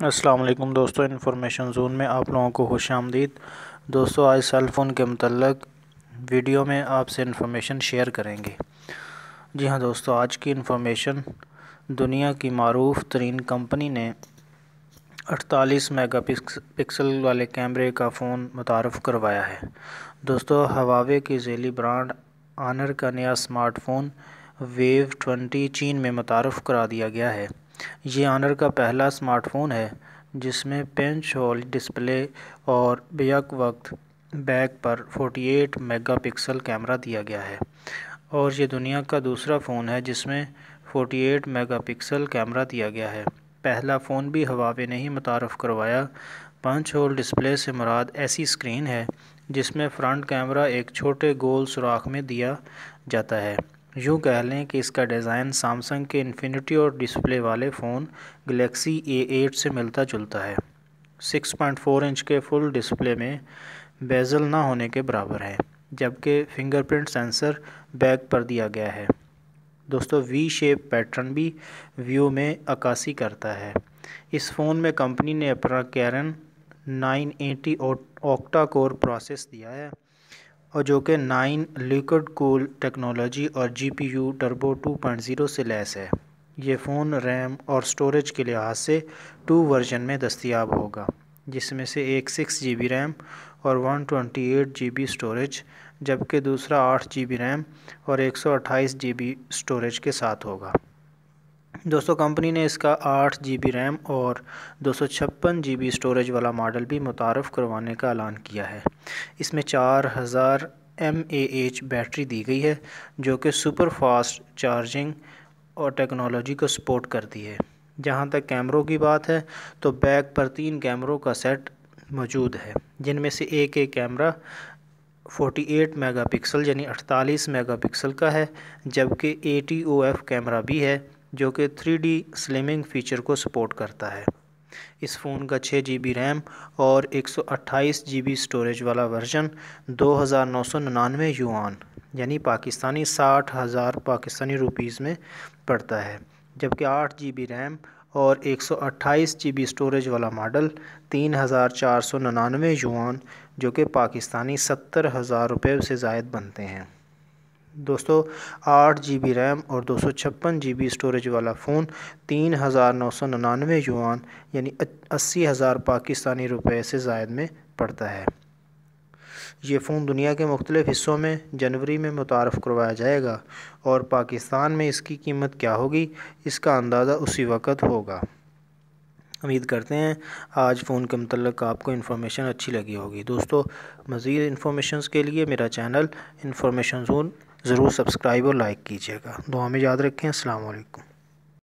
السلام علیکم دوستو، انفارمیشن زون میں آپ لوگوں کو خوش آمدید۔ دوستو، آج سیل فون کے متعلق ویڈیو میں آپ سے انفارمیشن شیئر کریں گے۔ جی ہاں دوستو، آج کی انفارمیشن دنیا کی معروف ترین کمپنی نے اٹھتالیس میگا پکسل والے کیمرے کا فون متعارف کروایا ہے۔ دوستو، ہواوے کی ذیلی برانڈ آنر کا نیا smart phone View twenty China میں متعارف کرا دیا گیا ہے۔ یہ آنر کا پہلا سمارٹ فون ہے، جس میں پینچ ہول ڈسپلے اور بیک وقت بیک پر forty eight mega pixel camera دیا گیا ہے۔ اور یہ دنیا کا دوسرا فون ہے، جس میں forty eight mega pixel camera دیا گیا ہے۔ پہلا فون بھی ہواوے نے ہی متعارف کروایا پانچ ہول ڈسپلے سے مراد ایسی اسکرین ہے، جس میں فرنٹ کیمرہ ایک چھوٹے گول سوراخ میں دیا جاتا ہے۔ یوں کہہ لیں کہ اس کا ڈیزائن سامسنگ کے انفینٹی اور ڈسپلے والے فون گلیکسی اے ایٹ سے ملتا جلتا ہے۔ سکس پوائنٹ فور انچ کے فل ڈسپلے میں بیزل نہ ہونے کے برابر ہے، جبکہ فنگر پرنٹ سینسر بیک پر دیا گیا ہے۔ دوستو، وی شیپ پیٹرن بھی ویو میں عکاسی کرتا ہے۔ اس فون میں کمپنی نے اپنا Kirin nine eighty octa core process دیا ہے۔ اور جو کہ نائن لیکوڈ کول ٹیکنالوجی اور G P U turbo two point zero سے لیس ہے۔ یہ فون، ریم اور سٹوریج کے لحاظ سے ٹو ورژن میں دستیاب ہوگا، جس میں سے ایک سکس جی بی ریم اور one twenty eight G B storage, جبکہ دوسرا آٹھ جی بی ریم اور ایک سو اٹھائیس جی بی سٹوریج کے ساتھ ہوگا۔ دوستو، کمپنی نے اس کا آٹھ جی بی ریم اور دو سو چھپن جی بی سٹوریج والا ماڈل بھی متعارف کروانے کا اعلان کیا ہے۔ اس میں چار ہزار ایم اے ایچ بیٹری دی گئی ہے، جو کہ سپر فاسٹ چارجنگ اور ٹیکنالوجی کو سپورٹ کرتی ہے۔ جہاں تک کیمروں کی بات ہے، تو بیک پر تین کیمروں کا سیٹ موجود ہے، جن میں سے ایک ایک camera forty eight mega pixel یعنی اٹھتالیس میگا پکسل کا ہے، جبکہ A T O F camera بھی ہے۔ جو کہ تھری ڈی سلمنگ فیچر کو سپورٹ کرتا ہے۔ اس فون کا چھ جی بی ریم اور ایک سو اٹھائیس جی بی سٹوریج والا ورژن دو ہزار نو سو ننانوے یوان یعنی پاکستانی ساٹھ ہزار پاکستانی روپیز میں پڑتا ہے۔ جبکہ آٹھ جی بی ریم اور ایک سو اٹھائیس جی بی سٹوریج والا ماڈل تین ہزار چار سو ننانوے یوان، جو کہ پاکستانی ستر ہزار روپے سے زائد بنتے ہیں۔ دوستو، آٹھ جی بی ریم اور دو سو چھپن جی بی سٹوریج والا فون تین ہزار نو سو ننانوے یوان یعنی اسی ہزار پاکستانی روپے سے زائد میں پڑتا ہے۔ یہ فون دنیا کے مختلف حصوں میں جنوری میں متعارف کروایا جائے گا اور پاکستان میں اس کی قیمت کیا ہوگی، اس کا اندازہ اسی وقت ہوگا۔ امید کرتے ہیں آج فون کے متعلق آپ کو انفارمیشن اچھی لگی ہوگی۔ دوستو، مزید انفارمیشنز کے لیے میرا چینل انفارمیشن زون ضرور سبسکرائب اور لائک کیجیے گا۔ دعا میں یاد رکھیں۔ السلام علیکم۔